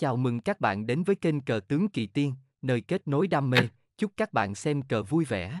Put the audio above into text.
Chào mừng các bạn đến với kênh Cờ tướng Kỳ Tiên, nơi kết nối đam mê. Chúc các bạn xem cờ vui vẻ.